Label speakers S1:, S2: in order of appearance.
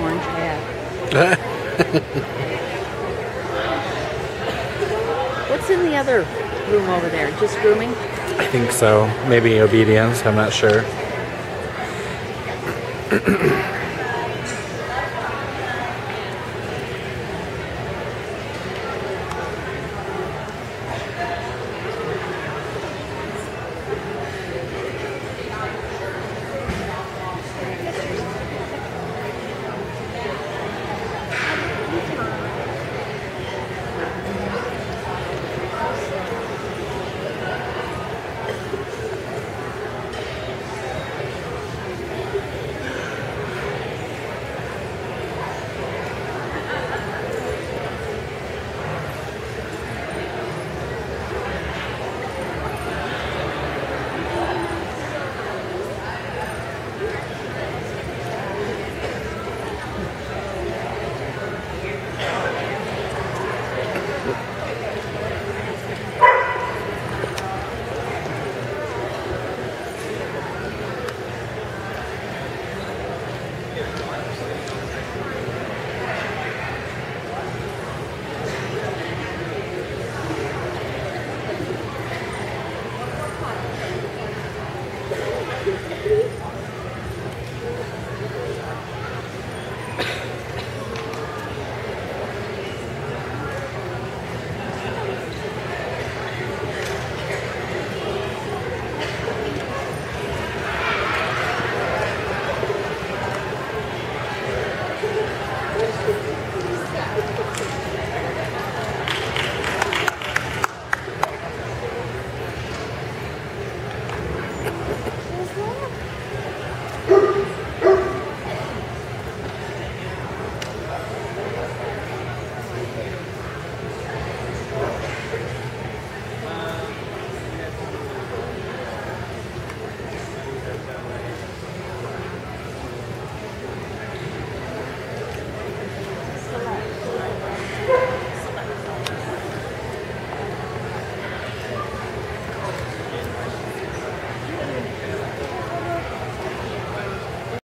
S1: orange hat. What's in the other room over there? Just grooming?
S2: I think so. Maybe obedience. I'm not sure.